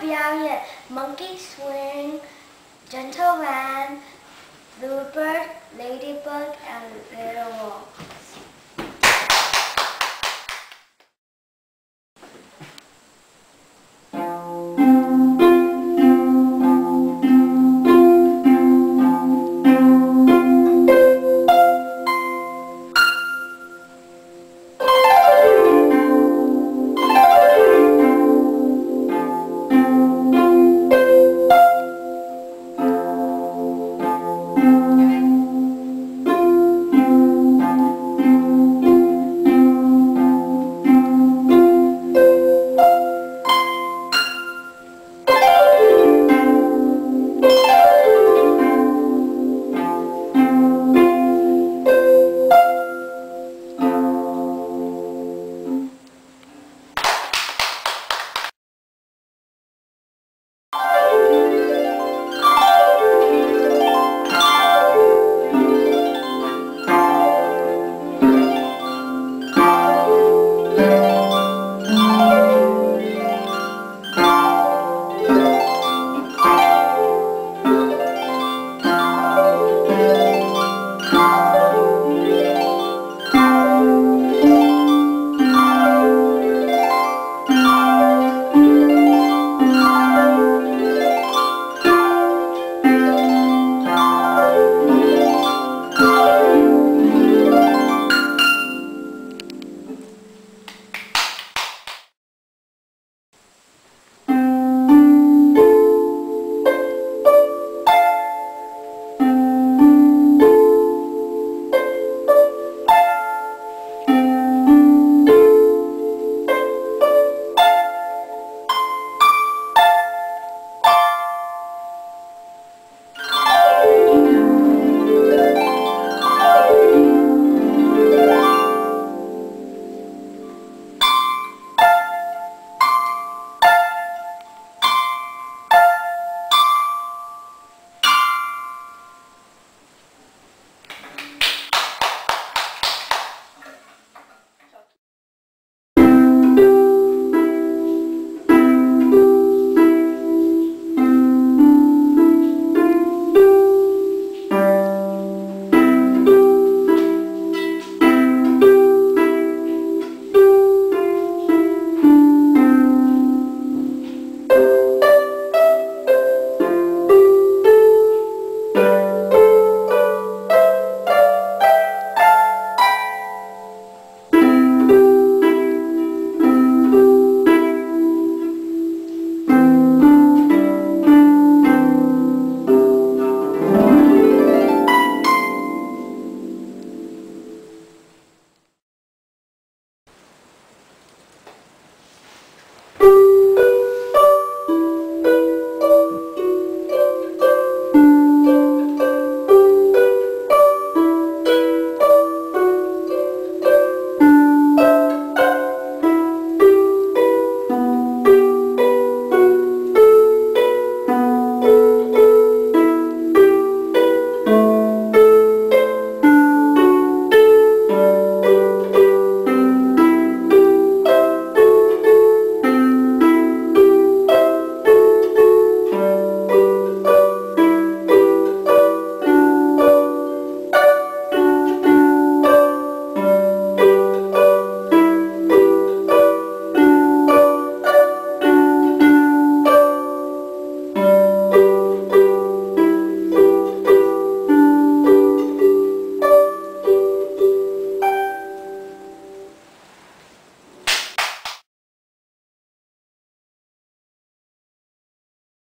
表演 Monkey Swing, Gentle Man, Bluebird, Ladybug, and Little Wolf.